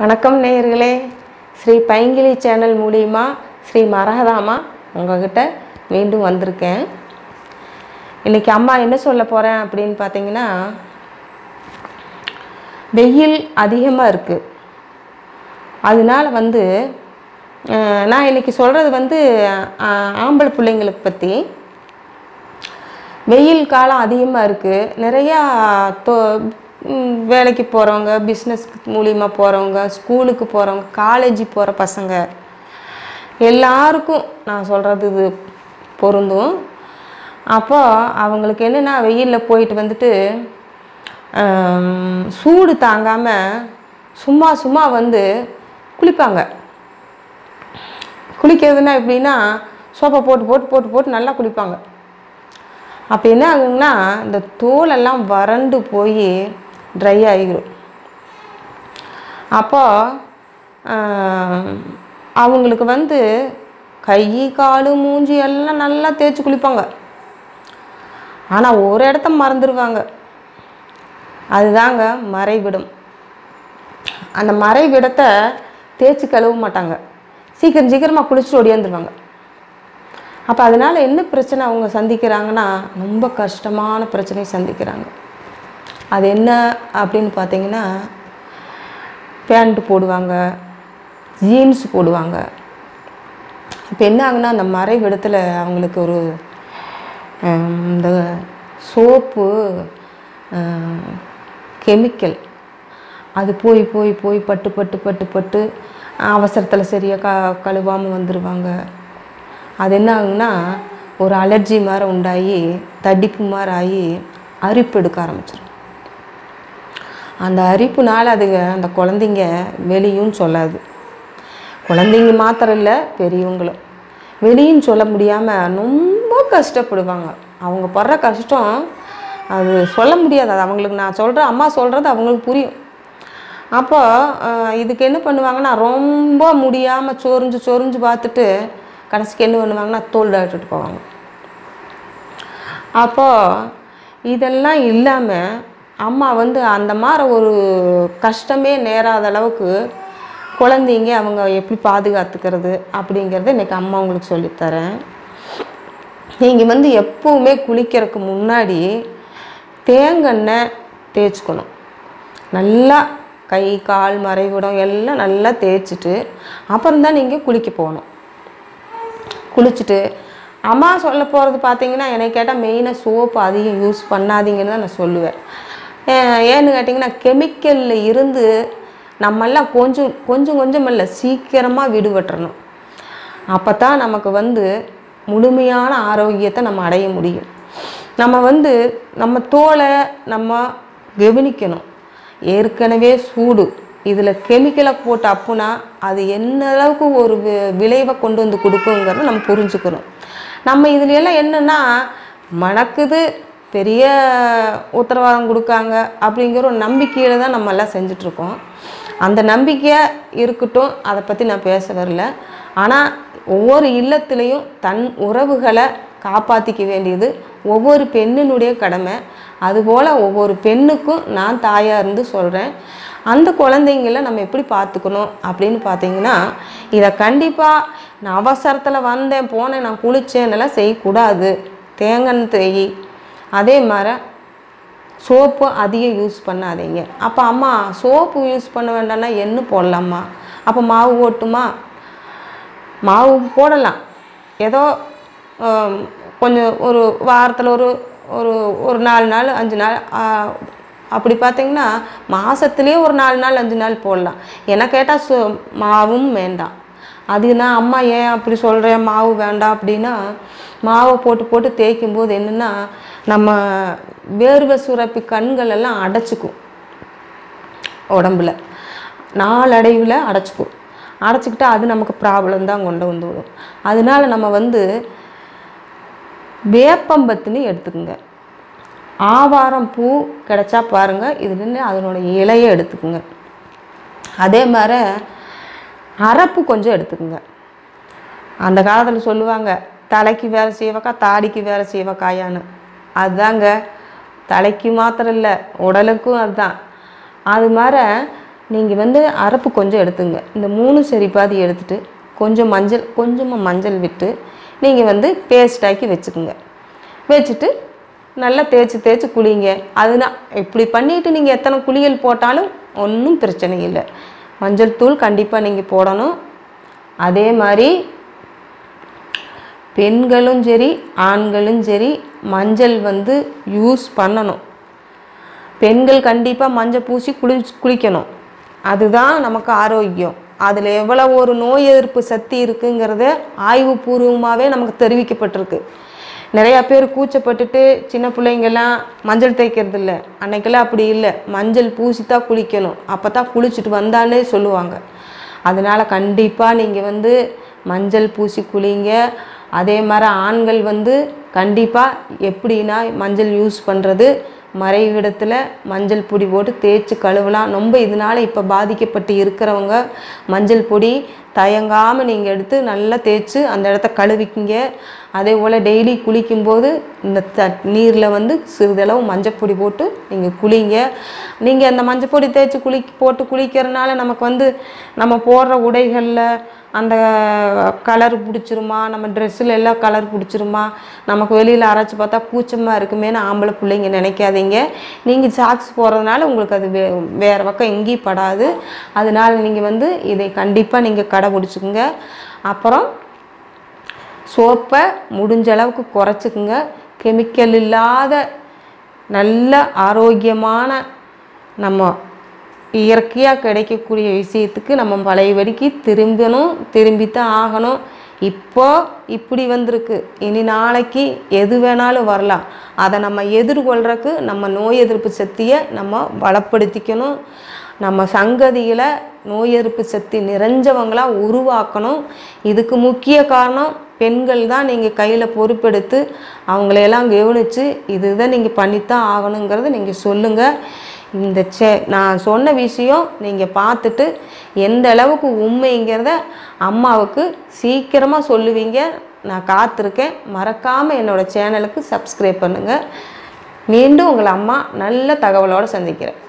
வணக்கம் நேயர்களே. ஸ்ரீ பைங்கிலி சேனல் மூலியமா ஸ்ரீ மரகதாமா உங்ககிட்ட மீண்டும் வந்திருக்கேன். இன்றைக்கி அம்மா என்ன சொல்ல போகிறேன் அப்படின்னு பார்த்தீங்கன்னா வெயில் அதிகமாக இருக்குது அதனால வந்து நான் இன்னைக்கு சொல்கிறது வந்து ஆம்பளை பிள்ளைங்களுக்கு பற்றி வெயில் காலம் அதிகமாக இருக்குது நிறையா தோ வேலைக்கு போகிறவங்க பிஸ்னஸ் மூலியமாக போகிறவங்க ஸ்கூலுக்கு போகிறவங்க காலேஜ் போகிற பசங்க எல்லாருக்கும் நான் சொல்கிறது இது பொருந்தும். அப்போது அவங்களுக்கு என்னென்னா வெயிலில் போயிட்டு வந்துட்டு சூடு தாங்காமல் சும்மா சும்மா வந்து குளிப்பாங்க. குளிக்கிறதுனா எப்படின்னா சோப்பை போட்டு போட்டு போட்டு போட்டு நல்லா குளிப்பாங்க. அப்போ என்ன ஆகுங்கன்னா இந்த தோலெல்லாம் வறண்டு போய் ட்ரை ஆகிடும் அப்போ அவங்களுக்கு வந்து கை காலு மூஞ்சி எல்லாம் நல்லா தேய்ச்சி குளிப்பாங்க. ஆனால் ஒரு இடத்த மறந்துடுவாங்க அதுதாங்க மறைவிடம். அந்த மறைவிடத்தை தேய்ச்சி கழுவ மாட்டாங்க. சீக்கிரம் சீக்கிரமாக குளிச்சுட்டு ஓடியாந்துருவாங்க. அப்போ அதனால் என்ன பிரச்சனை அவங்க சந்திக்கிறாங்கன்னா ரொம்ப கஷ்டமான பிரச்சனையை சந்திக்கிறாங்க. அது என்ன அப்படின்னு பார்த்தீங்கன்னா பேண்ட் போடுவாங்க ஜீன்ஸ் போடுவாங்க. இப்போ என்ன ஆகுனா அந்த மறைவிடத்தில் அவங்களுக்கு ஒரு இந்த சோப்பு கெமிக்கல். அது போய் போய் போய் பட்டு பட்டு பட்டு பட்டு அவசரத்தில் சரியாக க கழுவாமல் வந்துடுவாங்க அது என்ன ஆகுங்கன்னா ஒரு அலர்ஜி மாதிரி உண்டாகி தடிப்பு மாதிரி ஆகி அரிப்பு எடுக்க ஆரம்பிச்சிடும் அந்த அரிப்புனால் அதுங்க அந்த குழந்தைங்க வெளியும் சொல்லாது. குழந்தைங்க மாத்திரம் இல்லை பெரியவங்களும். வெளியும் சொல்ல முடியாமல் ரொம்ப கஷ்டப்படுவாங்க. அவங்க படுற கஷ்டம் அது சொல்ல முடியாது. அது அவங்களுக்கு நான் சொல்கிறேன் அம்மா சொல்கிறது அவங்களுக்கு புரியும். அப்போ இதுக்கு என்ன பண்ணுவாங்கன்னா ரொம்ப முடியாமல் சொரிஞ்சு சொரிஞ்சு பார்த்துட்டு கடைசிக்கு என்ன பண்ணுவாங்கன்னா தோல் டாக்டர்கிட்ட போவாங்க. அப்போது இதெல்லாம் இல்லாமல் அம்மா வந்து அந்த மாதிரி ஒரு கஷ்டமே நேராத அளவுக்கு குழந்தைங்க அவங்க எப்படி பாதுகாத்துக்கிறது அப்படிங்கிறத இன்றைக்கி அம்மா உங்களுக்கு சொல்லித்தரேன். நீங்கள் வந்து எப்போவுமே குளிக்கிறதுக்கு முன்னாடி தேங்காய் தேய்ச்சிக்கணும். நல்லா கை கால் மறைவிடம் எல்லாம் நல்லா தேய்ச்சிட்டு அப்புறம் தான் நீங்கள் குளிக்க போகணும். குளிச்சுட்டு அம்மா சொல்ல போகிறது பார்த்தீங்கன்னா என்னை கேட்டால் மெயினாக சோப்பு அதிகம் யூஸ் பண்ணாதீங்கன்னு தான் நான் சொல்லுவேன். ஏன்னு கேட்டிங்கன்னா கெமிக்கலில் இருந்து நம்மெல்லாம் கொஞ்சம் கொஞ்சம் கொஞ்சம் இல்லை சீக்கிரமாக விடுபட்டுறணும் அப்போ தான் நமக்கு வந்து முழுமையான ஆரோக்கியத்தை நம்ம அடைய முடியும். நம்ம வந்து நம்ம தோலை நம்ம கவனிக்கணும். ஏற்கனவே சூடு. இதில் கெமிக்கலை போட்டு அப்புனா அது என்ன அளவுக்கு ஒரு வி- விளைவை கொண்டு வந்து கொடுக்குங்கிறத நம்ம புரிஞ்சுக்கணும். நம்ம இதுல எல்லாம் என்னென்னா மணக்குது பெரிய உத்தரவாதம் கொடுக்காங்க அப்படிங்கிற ஒரு நம்பிக்கையில் தான் நம்ம எல்லாம் செஞ்சிட்ருக்கோம். அந்த நம்பிக்கையாக இருக்கட்டும் அதை பற்றி நான் பேச வரல. ஆனால் ஒவ்வொரு இல்லத்துலேயும் தன் உறவுகளை காப்பாற்றிக்க வேண்டியது ஒவ்வொரு பெண்ணினுடைய கடமை. அதுபோல் ஒவ்வொரு பெண்ணுக்கும் நான் தாயாக இருந்து சொல்கிறேன் அந்த குழந்தைங்கள நம்ம எப்படி பார்த்துக்கணும் அப்படின்னு பார்த்தீங்கன்னா இதை கண்டிப்பாக நான் அவசரத்தில் வந்தேன் போனேன் நான் குளித்தேன் எல்லாம் செய்யக்கூடாது. தேங்காய் தேய் அதே மாதிரி சோப்பு அதிகம் யூஸ் பண்ணாதீங்க. அப்போ அம்மா சோப்பு யூஸ் பண்ண வேண்டாம்னா என்ன போடலாம்மா. அப்போ மாவு ஓட்டுமா மாவு போடலாம். ஏதோ கொஞ்சம் ஒரு வாரத்தில் ஒரு ஒரு ஒரு நாலு நாள் அஞ்சு நாள் அப்படி பார்த்தீங்கன்னா மாதத்துலேயே ஒரு நாலு நாள் அஞ்சு நாள் போடலாம். என்ன கேட்டால் சு மாவும் வேண்டாம். அது அம்மா ஏன் அப்படி சொல்கிறேன் மாவு வேண்டாம். அப்படின்னா மாவை போட்டு போட்டு தேய்க்கும் போது என்னென்னா நம்ம வேர்வை சுரப்பி கண்கள் எல்லாம் அடைச்சிக்கும். உடம்புல. நாளடைவில் அடைச்சிக்கும். அடைச்சிக்கிட்டால் அது நமக்கு ப்ராப்ளம் தான் கொண்டு வந்து விடும். அதனால நம்ம வந்து வேப்பம்பத்துன்னு எடுத்துக்கோங்க. ஆவாரம் பூ கிடைச்சா பாருங்கள் இதுலேருந்து அதனோட இலையை எடுத்துக்கோங்க. அதே மாதிரி அரப்பு கொஞ்சம் எடுத்துக்கோங்க. அந்த காலத்தில் சொல்லுவாங்க தலைக்கு வேறு சீவக்காய் தாடிக்கு வேறு சீவக்காயான்னு அதுதாங்க தலைக்கு மாத்திரம் இல்லை உடலுக்கும் அதுதான். அது மாதிரி நீங்கள் வந்து அரப்பு கொஞ்சம் எடுத்துங்க. இந்த மூணு சரி பாதி எடுத்துட்டு கொஞ்சம் மஞ்சள் கொஞ்சமாக மஞ்சள் விட்டு நீங்கள் வந்து பேஸ்டாக்கி வச்சுக்குங்க. வச்சுட்டு நல்லா தேய்ச்சி தேய்ச்சி குளிங்க. அதுதான் இப்படி பண்ணிவிட்டு நீங்கள் எத்தனை குளியல் போட்டாலும் ஒன்றும் பிரச்சனை இல்லை. மஞ்சள் தூள் கண்டிப்பாக நீங்கள் போடணும். அதே மாதிரி பெண்களும் சரி ஆண்களும் சரி மஞ்சள் வந்து யூஸ் பண்ணணும். பெண்கள் கண்டிப்பாக மஞ்சள் பூசி குளி குளிக்கணும். அதுதான் நமக்கு ஆரோக்கியம். அதில் எவ்வளோ ஒரு நோய் எதிர்ப்பு சக்தி இருக்குங்கிறத ஆய்வுபூர்வமாகவே நமக்கு தெரிவிக்கப்பட்டிருக்கு. நிறையா பேர் கூச்சப்பட்டுட்டு சின்ன பிள்ளைங்கெல்லாம் மஞ்சள் தேய்க்கிறது இல்லை அன்னைக்கெல்லாம் அப்படி இல்லை. மஞ்சள் பூசி தான் குளிக்கணும். அப்போ தான் குளிச்சுட்டு வந்தாலே சொல்லுவாங்க. அதனால் கண்டிப்பாக நீங்கள் வந்து மஞ்சள் பூசி குளிங்க. அதே மாதிரி ஆண்கள் வந்து கண்டிப்பாக எப்படின்னா மஞ்சள் யூஸ் பண்ணுறது மறைவிடத்தில் மஞ்சள் பொடி போட்டு தேய்ச்சி கழுவலாம். ரொம்ப இதனால் இப்போ பாதிக்கப்பட்டு இருக்கிறவங்க மஞ்சள் பொடி தயங்காமல் நீங்கள் எடுத்து நல்லா தேய்ச்சி அந்த இடத்த கழுவிக்கிங்க. அதே போல் டெய்லி குளிக்கும்போது இந்த த நீரில் வந்து சிறிதளவு மஞ்சப்பொடி போட்டு நீங்கள் குளிங்க. நீங்கள் அந்த மஞ்சள் பொடி தேய்ச்சி குளி போட்டு குளிக்கிறனால நமக்கு வந்து நம்ம போடுற உடைகளில் அந்த கலர் பிடிச்சிருமா? நம்ம ட்ரெஸ்ஸில் எல்லாம் கலர் பிடிச்சிருமா? நமக்கு வெளியில் அரைச்சி பார்த்தா பூச்சமாக இருக்குமேனு ஆம்பளை பிள்ளைங்க நினைக்காதீங்க. நீங்கள் சாக்ஸ் போடுறதுனால உங்களுக்கு அது வே வேறு பக்கம் எங்கேயும் படாது. அதனால் நீங்கள் வந்து இதை கண்டிப்பாக நீங்கள் கடைபிடிச்சிக்குங்க. அப்புறம் சோப்பை முடிஞ்ச அளவுக்கு குறைச்சிக்குங்க. கெமிக்கல் இல்லாத நல்ல ஆரோக்கியமான நம்ம இயற்கையாக கிடைக்கக்கூடிய விஷயத்துக்கு நம்ம பழையபடிக்கு திரும்பணும் திரும்பித்தான் ஆகணும். இப்போ இப்படி வந்திருக்கு. இனி நாளைக்கு எது வேணாலும் வரலாம். அதை நம்ம எதிர்கொள்றதுக்கு நம்ம நோய் எதிர்ப்பு சக்தியை நம்ம பலப்படுத்திக்கணும். நம்ம சங்கதியில் நோய் எதிர்ப்பு சக்தி நிறைஞ்சவங்களாக உருவாக்கணும். இதுக்கு முக்கிய காரணம் பெண்கள் தான் நீங்கள் கையில் பொறுப்பெடுத்து அவங்களையெல்லாம் கவனித்து இதுதான் நீங்கள் பண்ணித்தான் ஆகணுங்கிறத நீங்கள் சொல்லுங்கள் இந்த செ நான் சொன்ன விஷயம் நீங்கள் பார்த்துட்டு எந்த அளவுக்கு உண்மைங்கிறத அம்மாவுக்கு சீக்கிரமாக சொல்லுவீங்க. நான் காத்திருக்கேன். மறக்காமல் என்னோடய சேனலுக்கு சப்ஸ்கிரைப் பண்ணுங்கள் மீண்டும் உங்களை அம்மா நல்ல தகவலோடு சந்திக்கிறேன்.